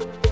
you